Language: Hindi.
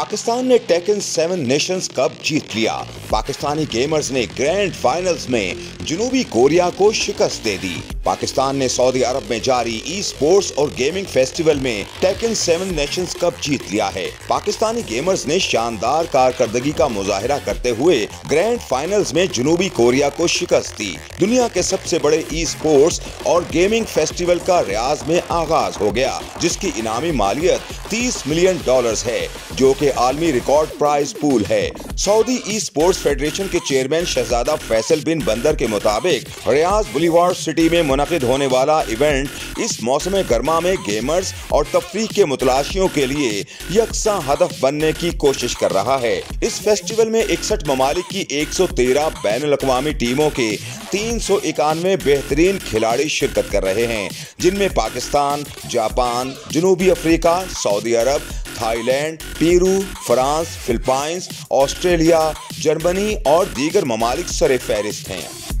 पाकिस्तान ने टेकन सेवन नेशंस कप जीत लिया। पाकिस्तानी गेमर्स ने ग्रैंड फाइनल्स में जुनूबी कोरिया को शिकस्त दे दी। पाकिस्तान ने सऊदी अरब में जारी ई स्पोर्ट्स और गेमिंग फेस्टिवल में टेकन सेवन नेशंस कप जीत लिया है। पाकिस्तानी गेमर्स ने शानदार कारकर्दगी का मुजाहरा करते हुए ग्रैंड फाइनल्स में जुनूबी कोरिया को शिकस्त दी। दुनिया के सबसे बड़े ई स्पोर्ट्स और गेमिंग फेस्टिवल का रियाज में आगाज़ हो गया, जिसकी इनामी मालियत 30 मिलियन डॉलर है, जो कि आलमी रिकॉर्ड प्राइज पूल है। सऊदी ई स्पोर्ट्स फेडरेशन के चेयरमैन शहजादा फैसल बिन बंदर के मुताबिक रियाज बुलीवार सिटी में मुनद होने वाला इवेंट इस मौसम गर्मा में गेमर्स और तफरी के मुतलाशियों के लिए यकसा हदफ बनने की कोशिश कर रहा है। इस फेस्टिवल में इकसठ ममालिक की 113 बैन अवी टीमों के तीन सौ इक्यानवे बेहतरीन खिलाड़ी शिरकत कर रहे हैं, जिनमें पाकिस्तान, जापान, जनूबी Africa, Saudi Arab Thailand Peru France Philippines Australia Germany और दीगर ममालिक सर फहरिस्त हैं